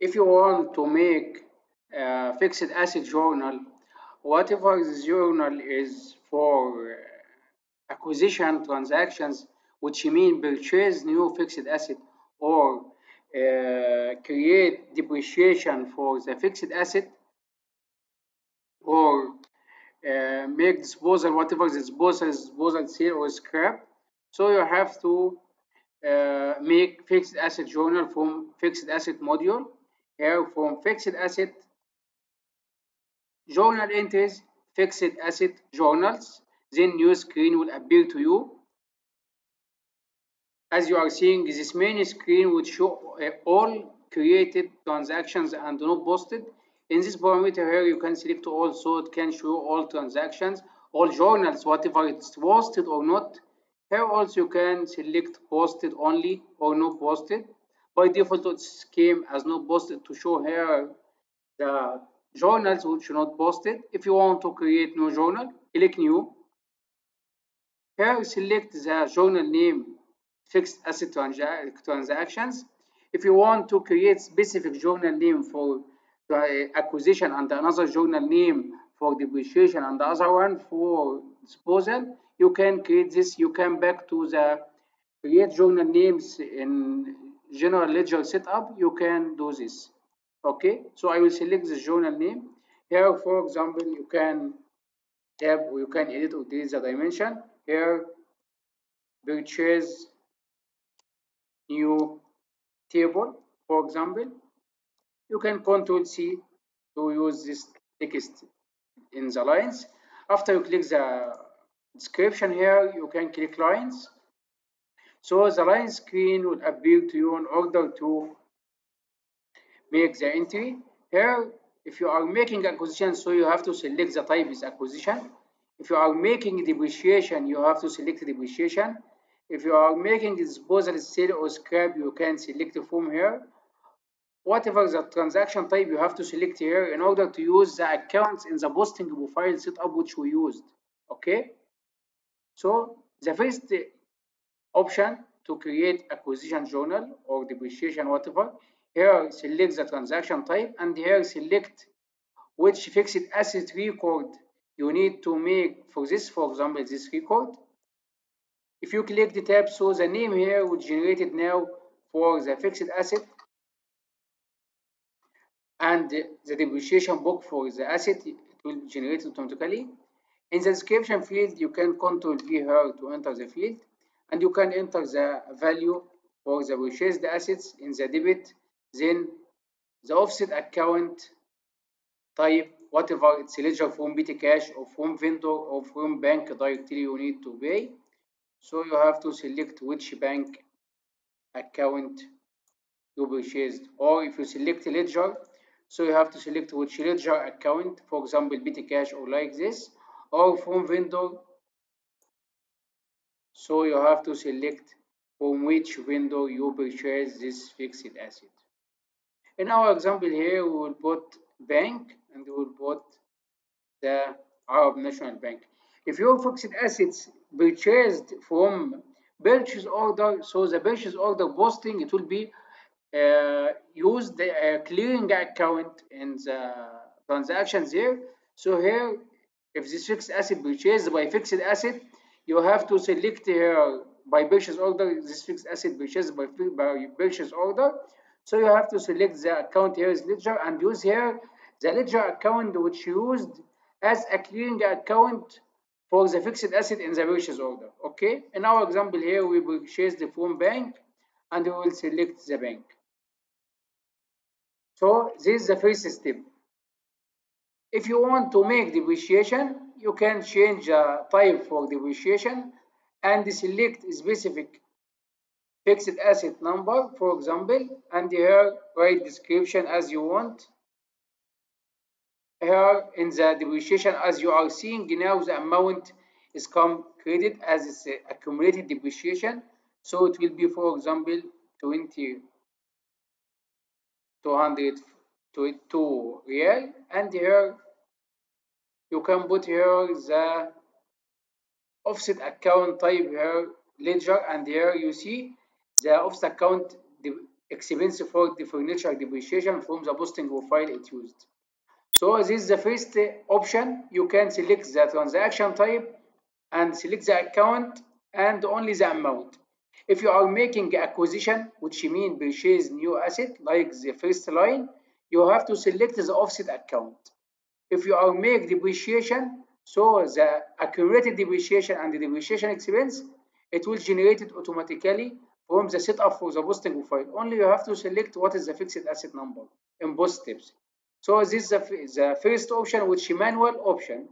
if you want to make a fixed asset journal whatever the journal is for acquisition transactions which mean purchase new fixed asset or uh, create depreciation for the fixed asset or uh, make disposal whatever the disposal is disposal sale or scrap so you have to uh, make fixed asset journal from fixed asset module here from fixed asset journal entries fixed asset journals then new screen will appear to you. As you are seeing this main screen would show uh, all created transactions and not posted. In this parameter here you can select all so it can show all transactions all journals whatever it's posted or not. Here also you can select posted only or not posted by default it came as not posted to show here the journals which are not posted if you want to create new journal click new. Here select the journal name fixed asset transactions. If you want to create specific journal name for the acquisition and another journal name for depreciation and the other one for disposal you can create this. You can back to the create journal names in general ledger setup you can do this. Okay so i will select the journal name. Here for example you can tab you can edit or delete the dimension. Here purchase new table for example. You can control C to use this text in the lines. After you click the description here you can click lines so the line screen will appear to you in order to make the entry. Here if you are making acquisition so you have to select the type is acquisition. If you are making depreciation you have to select depreciation. If you are making disposal sale or scrap you can select from here. Whatever the transaction type you have to select here in order to use the accounts in the posting profile setup which we used okay? So the first option to create acquisition journal or depreciation whatever. Here select the transaction type and here select which fixed asset record you need to make for this. For example this record. If you click the tab so the name here will generated now for the fixed asset and the depreciation book for the asset it will generate automatically. In the description field you can control V here to enter the field and you can enter the value for the purchased assets in the debit then the offset account type whatever it's ledger from petty cash or from vendor or from bank directly you need to pay. So you have to select which bank account you purchased. Or if you select ledger so you have to select which ledger account for example petty cash or like this or from vendor so you have to select from which window you purchase this fixed asset. In our example here we will put bank and we will put the Arab National Bank. If your fixed assets purchased from purchase order so the purchase order posting it will be uh, use the uh, clearing account in the transactions here. So here if this fixed asset purchased by fixed asset you have to select here by purchase order this fixed asset purchased by, by purchase order. So you have to select the account here is ledger and use here the ledger account which used as a clearing account for the fixed asset in the purchase order okay? In our example here we will choose the from bank and we will select the bank. So this is the first step. If you want to make depreciation you can change the type for depreciation and select specific fixed asset number for example and here write description as you want. Here in the depreciation as you are seeing now the amount is come credit as it's accumulated depreciation. So it will be for example 20 202 real. And here you can put here the offset account type here ledger and here you see the offset account the expense for the furniture depreciation from the posting profile it used. So this is the first option. You can select the transaction type and select the account and only the amount. If you are making acquisition, which means purchase new asset, like the first line, you have to select the offset account. If you are make depreciation, so the accumulated depreciation and the depreciation expense, it will generate it automatically from the setup for the posting profile. Only you have to select what is the fixed asset number in both steps. So this is the, the first option, which is manual option.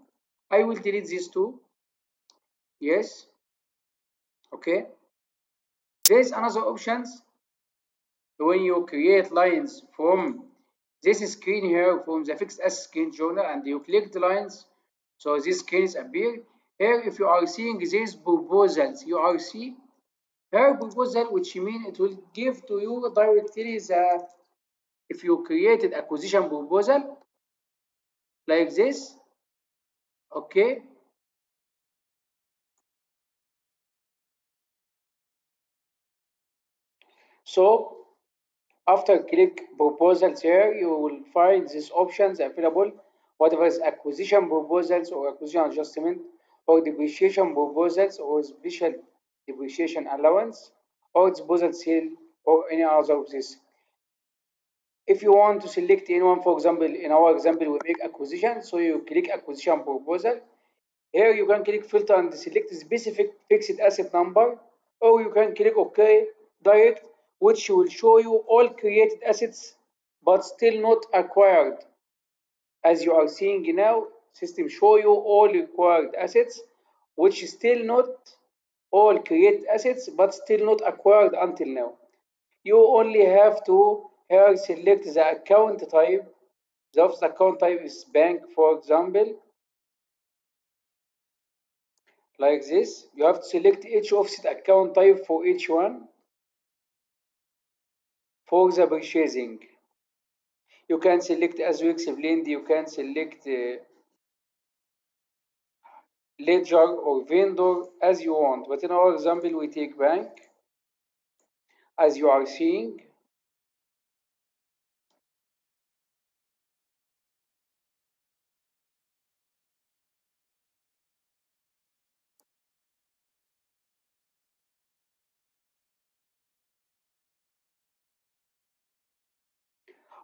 I will delete these two. Yes. Okay. There is another options when you create lines from this screen here from the fixed asset screen journal and you click the lines. So these screens appear. Here if you are seeing these proposals you are see here proposal which mean it will give to you directly the if you created acquisition proposal like this okay? So after click proposals here you will find these options available. Whatever is acquisition proposals or acquisition adjustment or depreciation proposals or special depreciation allowance or disposal sale or any other of this if you want to select anyone for example in our example we make acquisition so you click acquisition proposal. Here you can click filter and select specific fixed asset number or you can click ok direct which will show you all created assets but still not acquired. As you are seeing now system show you all acquired assets which still not all created assets but still not acquired until now. You only have to here select the account type. The account type is bank for example. Like this you have to select each offset account type for each one for the purchasing you can select as we explained you can select uh, ledger or vendor as you want. But in our example we take bank as you are seeing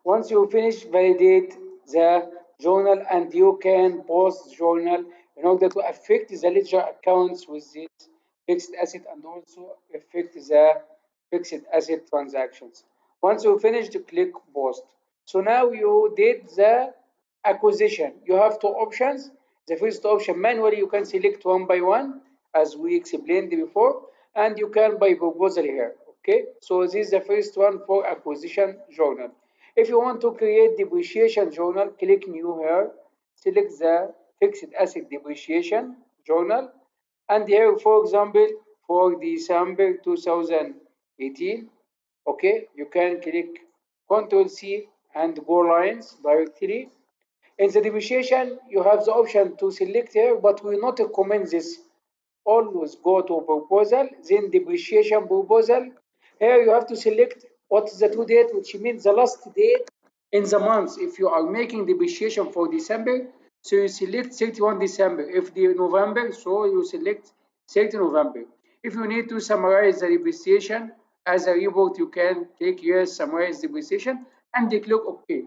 Once you finish, validate the journal and you can post journal in order to affect the ledger accounts with this fixed asset and also affect the fixed asset transactions. Once you finish, to click post. So now you did the acquisition. You have two options. The first option manually you can select one by one as we explained before and you can by proposal here okay so this is the first one for acquisition journal if you want to create depreciation journal, click new here, select the fixed asset depreciation journal, and here, for example, for December 2018, okay, you can click Control C and go lines directly. In the depreciation, you have the option to select here, but we not recommend this. Always go to proposal, then depreciation proposal. Here you have to select what is the due date, which means the last date in the month. If you are making depreciation for December, so you select 31 December. If the November, so you select 30 November. If you need to summarize the depreciation as a report, you can take yes, summarize depreciation, and click OK.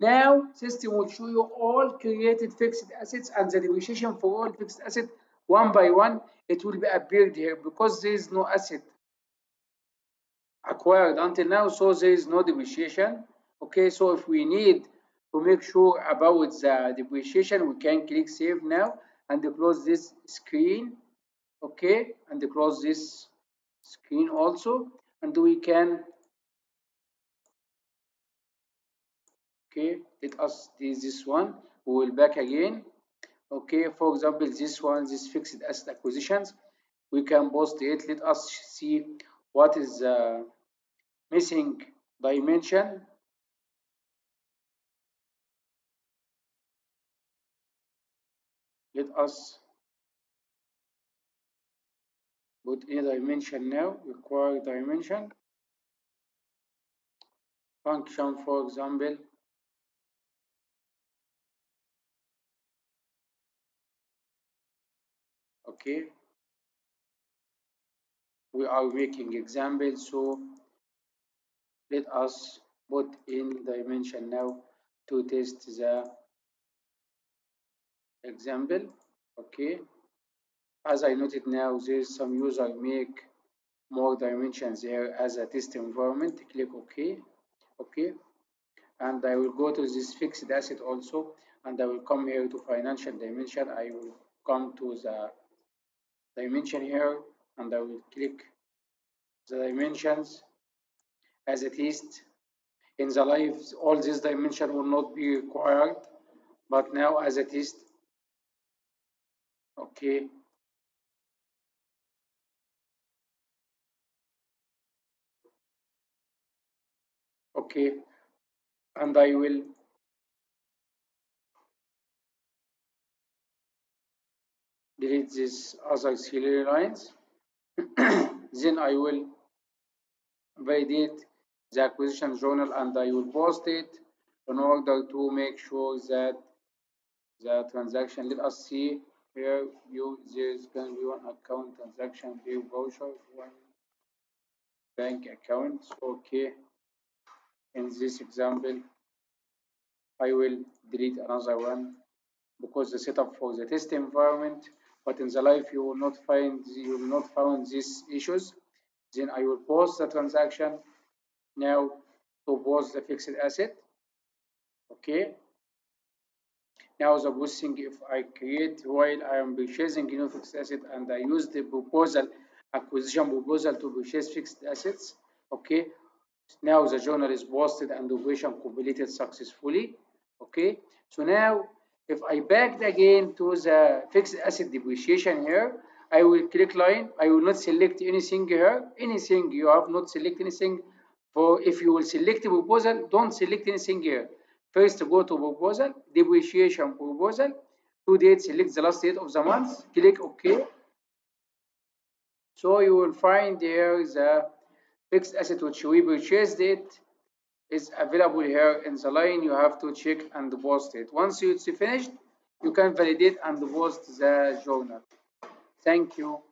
Now, system will show you all created fixed assets and the depreciation for all fixed assets one by one. It will be appeared here because there is no asset acquired until now, so there is no depreciation. Okay, so if we need to make sure about the depreciation, we can click save now and close this screen. Okay, and close this screen also, and we can okay let us do this one we will back again okay for example this one this fixed asset acquisitions we can post it let us see what is the missing dimension. Let us put a dimension now required dimension. Function for example okay. We are making examples so let us put in dimension now to test the example. Okay. As I noted now there's some user make more dimensions here as a test environment. Click OK. Okay. And I will go to this fixed asset also and I will come here to financial dimension. I will come to the dimension here and I will click the dimensions as it is in the live all these dimension will not be required but now as it is okay. Okay and I will delete these other auxiliary lines. Then I will validate the acquisition journal and I will post it. In order to make sure that the transaction let us see here you there's going to be one account transaction view voucher one bank account. Okay. In this example I will delete another one because the setup for the test environment but in the live you will not find you will not find these issues. Then I will post the transaction now to pause the fixed asset. Okay. Now the thing if I create while I am purchasing new fixed asset and I use the proposal acquisition proposal to purchase fixed assets okay now the journal is posted and the operation completed successfully okay. So now if I backed again to the fixed asset depreciation here I will click line. I will not select anything here. Anything you have not select anything for if you will select the proposal don't select anything here. First go to proposal depreciation proposal. To date select the last date of the month click ok. So you will find here the fixed asset which we purchased it. Is available here in the line. You have to check and post it. Once it's finished you can validate and post the journal. Thank you